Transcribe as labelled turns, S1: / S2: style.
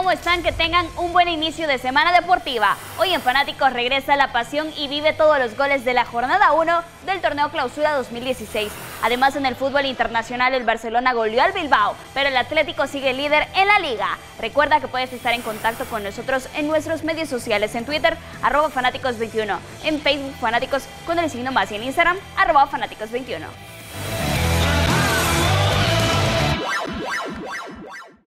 S1: ¿Cómo están? Que tengan un buen inicio de semana deportiva. Hoy en Fanáticos regresa la pasión y vive todos los goles de la jornada 1 del torneo Clausura 2016. Además, en el fútbol internacional, el Barcelona goleó al Bilbao, pero el Atlético sigue líder en la liga. Recuerda que puedes estar en contacto con nosotros en nuestros medios sociales, en Twitter, arroba fanáticos21, en Facebook fanáticos con el signo más y en Instagram, arroba fanáticos21.